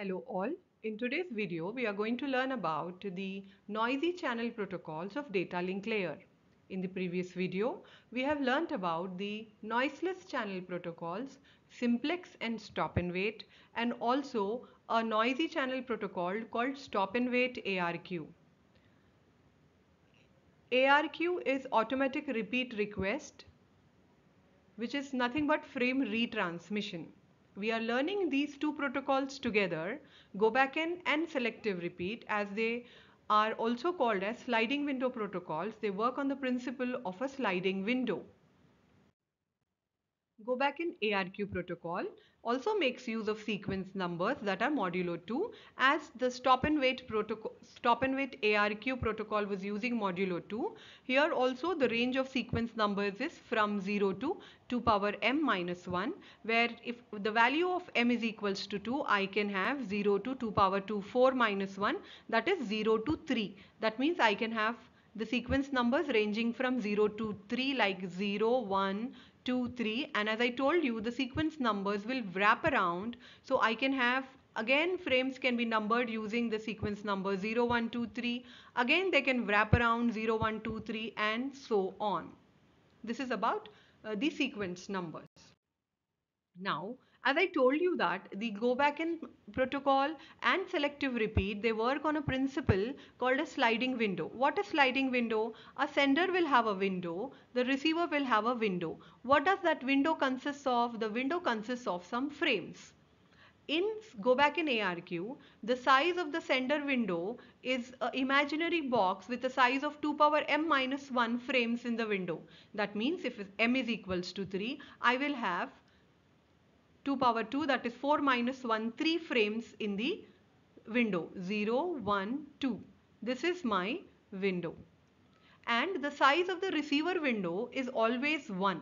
Hello all. In today's video, we are going to learn about the noisy channel protocols of data link layer. In the previous video, we have learnt about the noiseless channel protocols, simplex and stop and wait, and also a noisy channel protocol called stop and wait ARQ. ARQ is automatic repeat request, which is nothing but frame retransmission. We are learning these two protocols together, go back N and selective repeat as they are also called as sliding window protocols. They work on the principle of a sliding window. Go back N ARQ protocol. Also makes use of sequence numbers that are modulo 2 as the stop and wait protocol stop and wait ARQ protocol was using modulo 2 here also the range of sequence numbers is from 0 to 2 power m minus 1 where if the value of m is equals to 2 I can have 0 to 2 power 2 4 minus 1 that is 0 to 3 that means I can have the sequence numbers ranging from 0 to 3 like 0 1 2, 3 and as I told you the sequence numbers will wrap around so I can have again frames can be numbered using the sequence number 0, 1, 2, 3 again they can wrap around 0, 1, 2, 3 and so on. This is about uh, the sequence numbers. Now as I told you that the go back N protocol and selective repeat, they work on a principle called a sliding window. What is sliding window? A sender will have a window, the receiver will have a window. What does that window consist of? The window consists of some frames. In go back N ARQ, the size of the sender window is an imaginary box with a size of 2 power m minus 1 frames in the window. That means if m is equals to 3, I will have 2 power 2 that is 4 minus 1 3 frames in the window 0 1 2 this is my window. And the size of the receiver window is always 1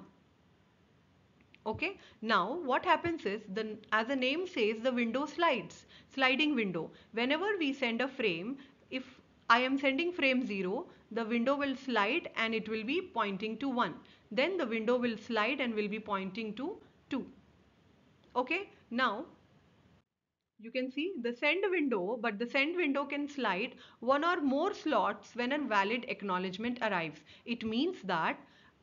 okay? Now what happens is the as the name says the window slides sliding window. Whenever we send a frame if I am sending frame 0 the window will slide and it will be pointing to 1 then the window will slide and will be pointing to 2 okay now you can see the send window but the send window can slide one or more slots when a valid acknowledgement arrives. It means that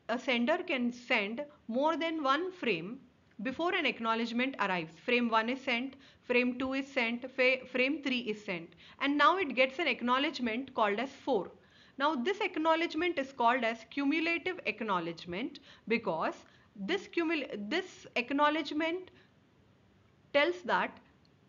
a sender can send more than one frame before an acknowledgement arrives. Frame 1 is sent frame 2 is sent frame 3 is sent and now it gets an acknowledgement called as 4 now this acknowledgement is called as cumulative acknowledgement because this cumul this acknowledgement tells that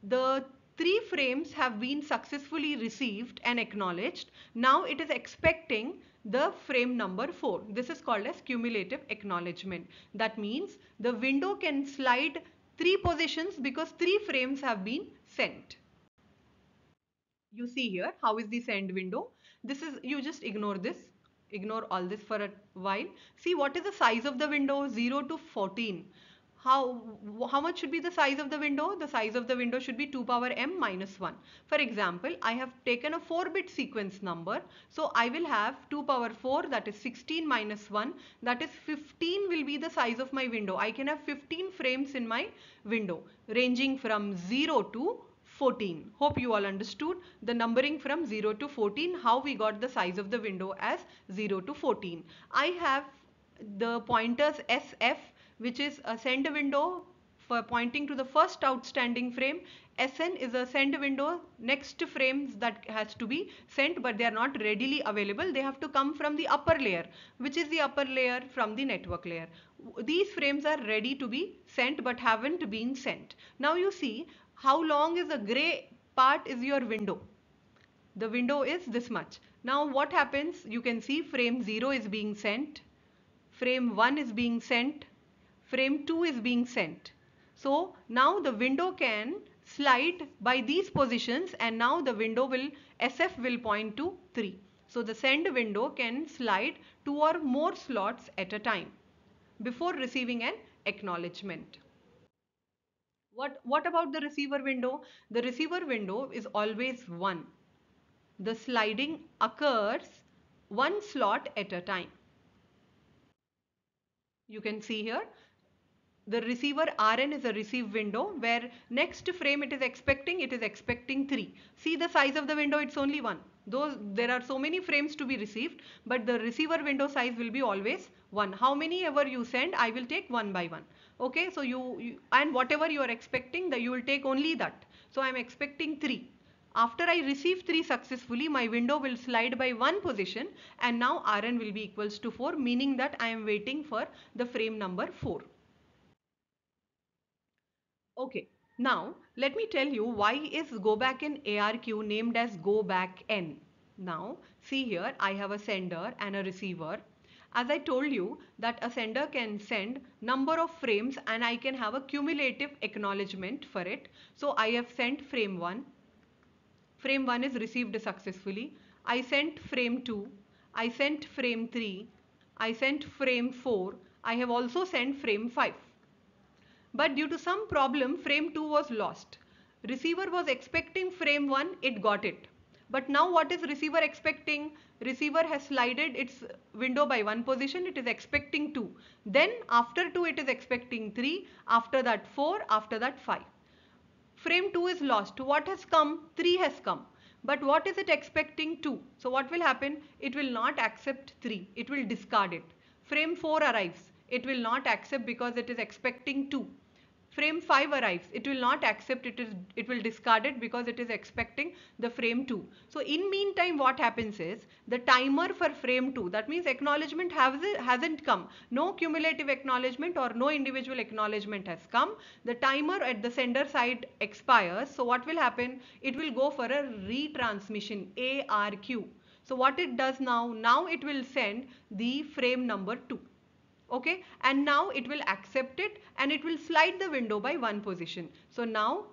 the three frames have been successfully received and acknowledged. Now it is expecting the frame number 4. This is called as cumulative acknowledgement. That means the window can slide three positions because three frames have been sent. You see here how is the send window. This is you just ignore this ignore all this for a while. See what is the size of the window 0 to 14 how how much should be the size of the window? The size of the window should be 2 power m minus 1 for example i have taken a 4 bit sequence number. So i will have 2 power 4 that is 16 minus 1 that is 15 will be the size of my window. I can have 15 frames in my window ranging from 0 to 14 hope you all understood the numbering from 0 to 14 how we got the size of the window as 0 to 14 i have the pointers sf which is a send window for pointing to the first outstanding frame. SN is a send window next frames that has to be sent but they are not readily available. They have to come from the upper layer which is the upper layer from the network layer. These frames are ready to be sent but haven't been sent. Now you see how long is the gray part is your window. The window is this much. Now what happens? You can see frame 0 is being sent. Frame 1 is being sent frame 2 is being sent. So now the window can slide by these positions and now the window will SF will point to 3. So the send window can slide two or more slots at a time before receiving an acknowledgement. What, what about the receiver window? The receiver window is always 1. The sliding occurs one slot at a time. You can see here the receiver Rn is a receive window where next frame it is expecting, it is expecting 3. See the size of the window, it's only 1. Those There are so many frames to be received, but the receiver window size will be always 1. How many ever you send, I will take 1 by 1. Okay, so you, you and whatever you are expecting, that you will take only that. So I am expecting 3. After I receive 3 successfully, my window will slide by one position and now Rn will be equals to 4 meaning that I am waiting for the frame number 4. Okay, now let me tell you why is go back N ARQ named as go back N. Now see here I have a sender and a receiver. As I told you that a sender can send number of frames and I can have a cumulative acknowledgement for it. So I have sent frame 1, frame 1 is received successfully. I sent frame 2, I sent frame 3, I sent frame 4, I have also sent frame 5. But due to some problem frame 2 was lost. Receiver was expecting frame 1, it got it. But now what is receiver expecting? Receiver has slided its window by one position, it is expecting 2. Then after 2 it is expecting 3, after that 4, after that 5 frame 2 is lost. What has come? 3 has come. But what is it expecting 2? So what will happen? It will not accept 3. It will discard it. Frame 4 arrives. It will not accept because it is expecting 2 frame 5 arrives it will not accept it is it will discard it because it is expecting the frame 2 so in meantime what happens is the timer for frame 2 that means acknowledgement has hasn't come. No cumulative acknowledgement or no individual acknowledgement has come. The timer at the sender side expires. So what will happen? It will go for a retransmission arq so what it does now now it will send the frame number 2 okay? And now it will accept it and it will slide the window by one position. So now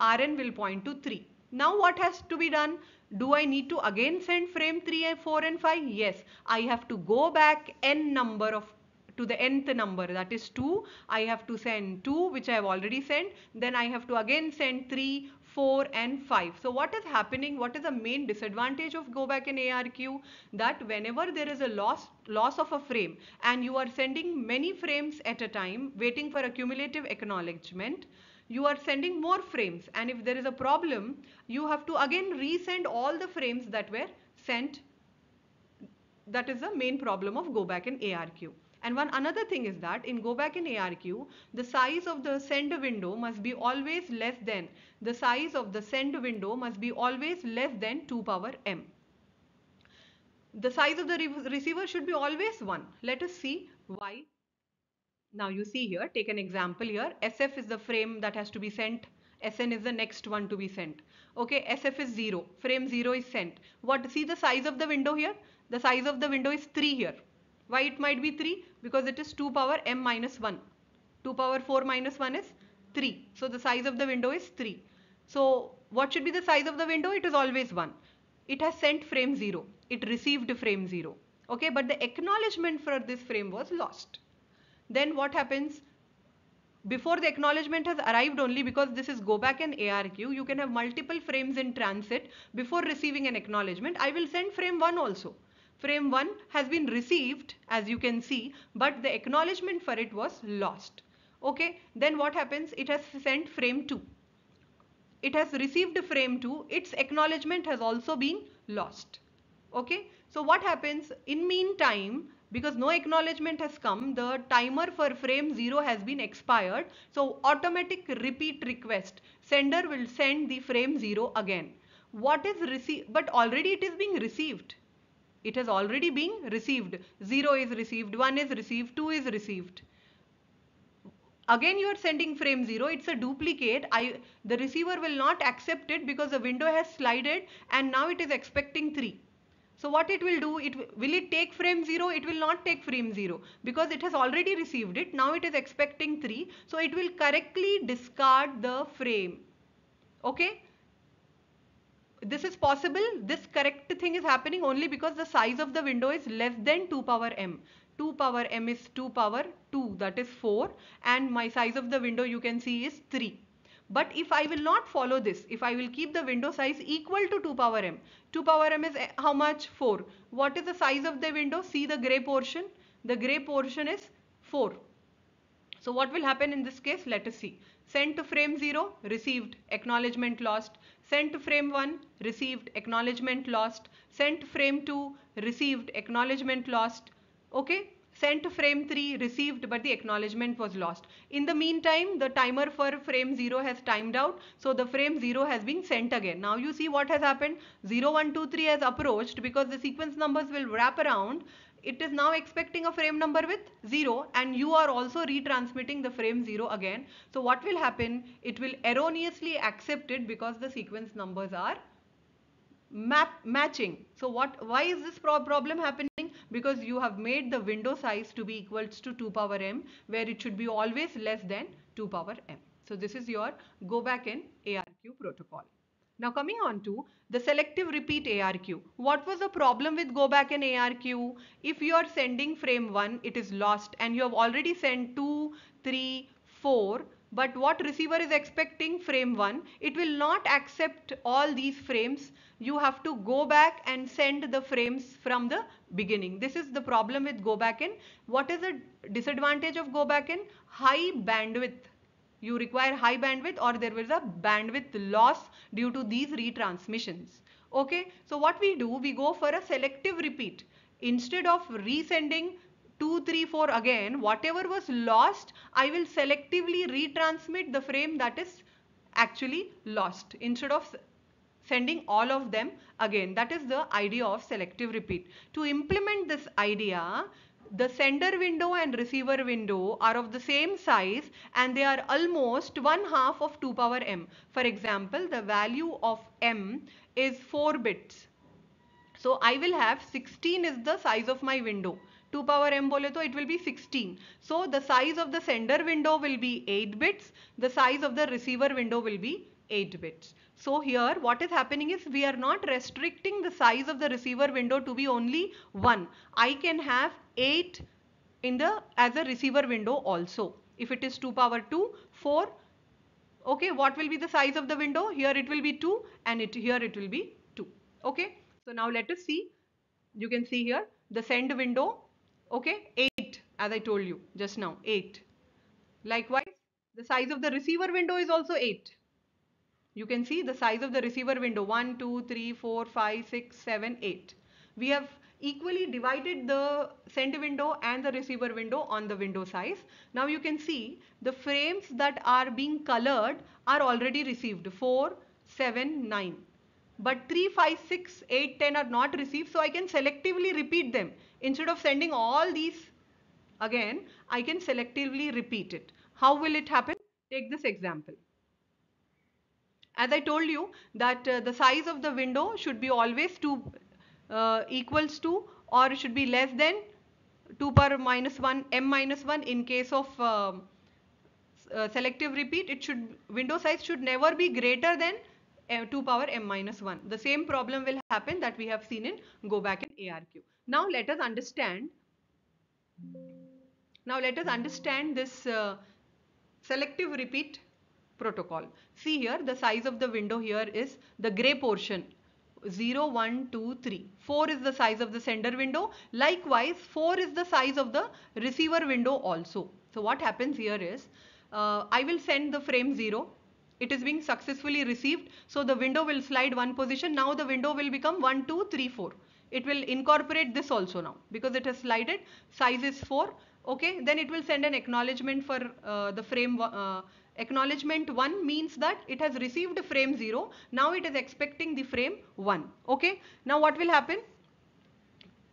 Rn will point to 3 now what has to be done? Do I need to again send frame 3 and 4 and 5 yes. I have to go back n number of to the nth number that is 2 I have to send 2 which I have already sent then I have to again send 3 4 and 5. So what is happening? What is the main disadvantage of go back N ARQ? That whenever there is a loss, loss of a frame and you are sending many frames at a time waiting for a cumulative acknowledgement, you are sending more frames and if there is a problem, you have to again resend all the frames that were sent. That is the main problem of go back N ARQ. And one another thing is that in go back N ARQ, the size of the send window must be always less than, the size of the send window must be always less than 2 power m. The size of the re receiver should be always 1. Let us see why. Now you see here, take an example here. SF is the frame that has to be sent. SN is the next one to be sent. Okay, SF is 0. Frame 0 is sent. What? See the size of the window here? The size of the window is 3 here. Why it might be 3? Because it is 2 power m minus 1. 2 power 4 minus 1 is 3. So the size of the window is 3. So what should be the size of the window? It is always 1. It has sent frame 0. It received frame 0. Okay, but the acknowledgement for this frame was lost. Then what happens? Before the acknowledgement has arrived only because this is go back N ARQ, you can have multiple frames in transit before receiving an acknowledgement. I will send frame 1 also frame 1 has been received as you can see but the acknowledgement for it was lost. Okay then what happens? It has sent frame 2 it has received frame 2 its acknowledgement has also been lost. Okay so what happens? In meantime because no acknowledgement has come the timer for frame 0 has been expired. So automatic repeat request sender will send the frame 0 again. What is received but already it is being received it has already been received. 0 is received, 1 is received, 2 is received. Again you are sending frame 0, it's a duplicate. I, the receiver will not accept it because the window has slided and now it is expecting 3. So what it will do, it will it take frame 0? It will not take frame 0 because it has already received it. Now it is expecting 3. So it will correctly discard the frame. Okay this is possible. This correct thing is happening only because the size of the window is less than 2 power m. 2 power m is 2 power 2 that is 4 and my size of the window you can see is 3 but if I will not follow this if I will keep the window size equal to 2 power m 2 power m is eh, how much? 4 what is the size of the window? See the gray portion. The gray portion is 4 So what will happen in this case? Let us see. Sent to frame 0, received, acknowledgement lost. Sent frame 1, received, acknowledgement lost. Sent frame 2, received, acknowledgement lost. Okay, sent frame 3, received, but the acknowledgement was lost. In the meantime, the timer for frame 0 has timed out. So the frame 0 has been sent again. Now you see what has happened. 0, 1, 2, 3 has approached because the sequence numbers will wrap around it is now expecting a frame number with 0 and you are also retransmitting the frame 0 again. So what will happen? It will erroneously accept it because the sequence numbers are map matching. So what why is this pro problem happening? Because you have made the window size to be equals to 2 power m where it should be always less than 2 power m. So this is your go back N ARQ protocol. Now coming on to the selective repeat ARQ. What was the problem with go back N ARQ? If you are sending frame 1, it is lost and you have already sent 2, 3, 4 but what receiver is expecting frame 1 it will not accept all these frames. You have to go back and send the frames from the beginning. This is the problem with go back N. What is the disadvantage of go back N? High bandwidth you require high bandwidth or there was a bandwidth loss due to these retransmissions. Okay, so what we do, we go for a selective repeat. Instead of resending 2, 3, 4 again, whatever was lost, I will selectively retransmit the frame that is actually lost instead of sending all of them again. That is the idea of selective repeat. To implement this idea, the sender window and receiver window are of the same size and they are almost one half of 2 power m. For example, the value of m is 4 bits. So I will have 16 is the size of my window. 2 power m bole to it will be 16. So the size of the sender window will be 8 bits. The size of the receiver window will be 8 bits. So here what is happening is we are not restricting the size of the receiver window to be only 1. I can have 8 in the as a receiver window also. If it is 2 power 2, 4. Okay, what will be the size of the window? Here it will be 2 and it here it will be 2. Okay, so now let us see. You can see here the send window. Okay, 8 as I told you just now 8. Likewise, the size of the receiver window is also 8. You can see the size of the receiver window 1, 2, 3, 4, 5, 6, 7, 8. We have equally divided the send window and the receiver window on the window size. Now you can see the frames that are being colored are already received 4, 7, 9. But 3, 5, 6, 8, 10 are not received so I can selectively repeat them. Instead of sending all these again I can selectively repeat it. How will it happen? Take this example. As I told you that uh, the size of the window should be always 2 uh, equals to or should be less than 2 power minus 1 m minus 1 in case of uh, uh, selective repeat. It should window size should never be greater than uh, 2 power m minus 1 the same problem will happen that we have seen in go back N ARQ now let us understand now let us understand this uh, selective repeat protocol. See here the size of the window here is the gray portion 0, 1, 2, 3. 4 is the size of the sender window. Likewise 4 is the size of the receiver window also. So what happens here is uh, I will send the frame 0 it is being successfully received so the window will slide one position now the window will become 1 2 3 4 it will incorporate this also now because it has slided size is 4 okay then it will send an acknowledgement for uh, the frame uh, acknowledgement 1 means that it has received frame 0 now it is expecting the frame 1 okay? Now what will happen?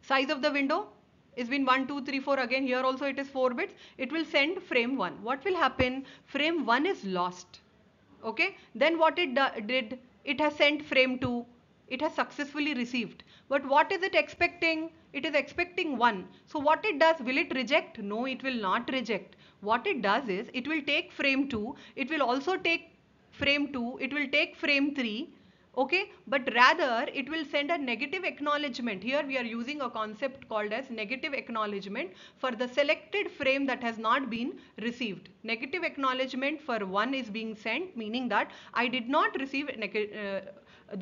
Size of the window is been 1 2 3 4 again here also it is 4 bits. It will send frame 1 what will happen? Frame 1 is lost. Okay? Then what it did? It has sent frame 2 it has successfully received. But what is it expecting? It is expecting 1 so what it does will it reject? No it will not reject what it does is it will take frame 2 it will also take frame 2 it will take frame 3 okay? But rather it will send a negative acknowledgement. Here we are using a concept called as negative acknowledgement for the selected frame that has not been received. Negative acknowledgement for one is being sent meaning that i did not receive uh,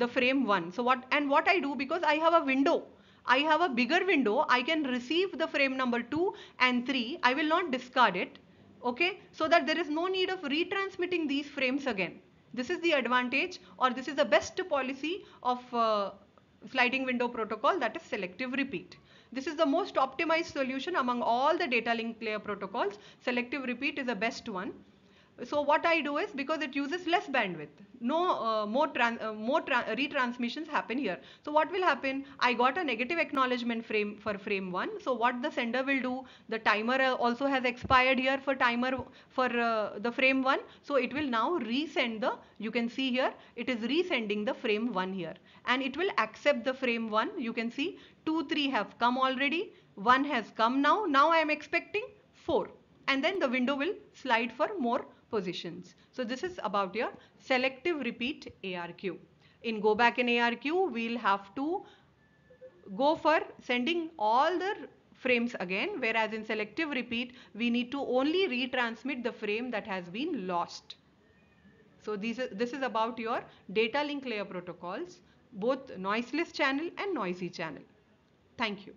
the frame 1 so what and what i do because i have a window I have a bigger window, I can receive the frame number 2 and 3. I will not discard it okay? So that there is no need of retransmitting these frames again. This is the advantage or this is the best policy of uh, sliding window protocol that is selective repeat. This is the most optimized solution among all the data link layer protocols. Selective repeat is the best one so what I do is because it uses less bandwidth, no uh, more uh, more retransmissions happen here. So what will happen? I got a negative acknowledgement frame for frame one. So what the sender will do? The timer uh, also has expired here for timer for uh, the frame one. So it will now resend the. You can see here it is resending the frame one here, and it will accept the frame one. You can see two three have come already. One has come now. Now I am expecting four, and then the window will slide for more positions. So this is about your selective repeat ARQ. In go back N ARQ, we'll have to go for sending all the frames again whereas in selective repeat we need to only retransmit the frame that has been lost. So these this is about your data link layer protocols both noiseless channel and noisy channel. Thank you.